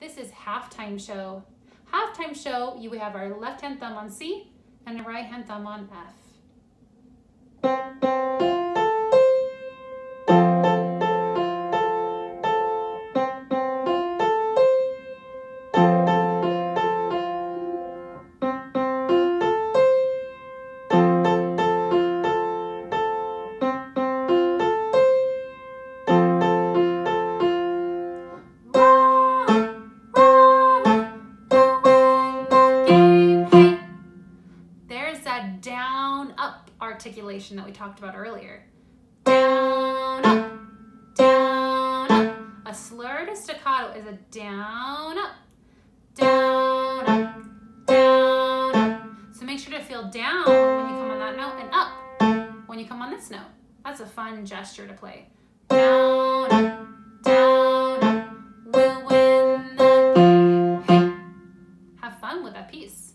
This is halftime show. Halftime show, you have our left hand thumb on C and the right hand thumb on F. down up articulation that we talked about earlier. Down up, down up. A slurred staccato is a down up, down up, down up. So make sure to feel down when you come on that note and up when you come on this note. That's a fun gesture to play. Down up, down up. We'll win the game. Hey, have fun with that piece.